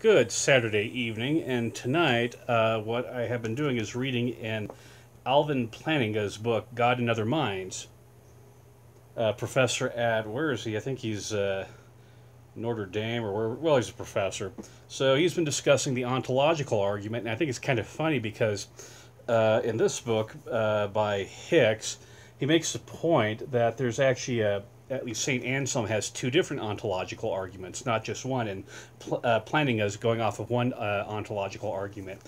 Good Saturday evening, and tonight, uh, what I have been doing is reading in Alvin Plantinga's book, God and Other Minds. Uh, professor at, where is he? I think he's uh, Notre Dame, or where, well, he's a professor. So he's been discussing the ontological argument, and I think it's kind of funny because uh, in this book uh, by Hicks, he makes the point that there's actually a at least St. Anselm has two different ontological arguments, not just one, and pl- uh, Plantinga is going off of one uh, ontological argument.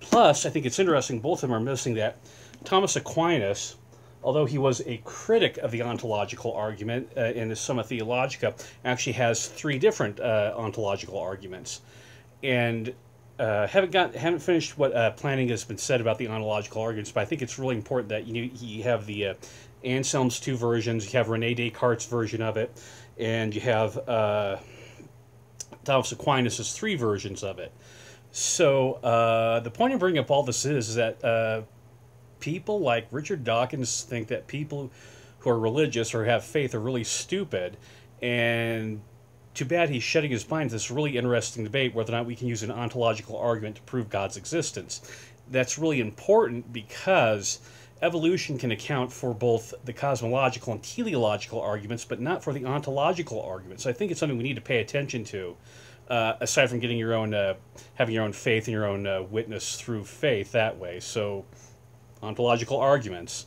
Plus, I think it's interesting, both of them are missing that Thomas Aquinas, although he was a critic of the ontological argument uh, in the Summa Theologica, actually has three different uh, ontological arguments. And uh, haven't got haven't finished what uh, Plantinga has been said about the ontological arguments, but I think it's really important that you you have the uh, Anselm's two versions. You have Rene Descartes' version of it, and you have uh, Thomas Aquinas' three versions of it. So uh, the point of bringing up all this is, is that uh, people like Richard Dawkins think that people who are religious or have faith are really stupid, and too bad he's shutting his mind to this really interesting debate whether or not we can use an ontological argument to prove God's existence. That's really important because evolution can account for both the cosmological and teleological arguments, but not for the ontological arguments. So I think it's something we need to pay attention to. Uh, aside from getting your own, uh, having your own faith and your own uh, witness through faith that way. So, ontological arguments.